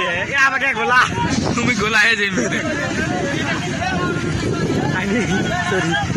ए गोला? तुम्ही गोला आहे जे सॉरी